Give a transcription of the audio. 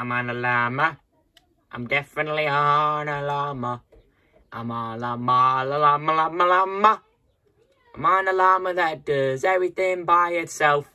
I'm on a llama. I'm definitely on a llama. I'm on a llama, llama, llama, llama. I'm on a llama that does everything by itself.